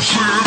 Sure.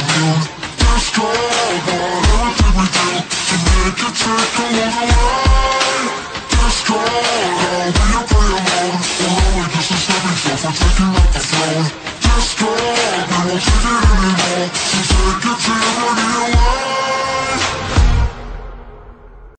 to do That's all that I to To make it take a long ride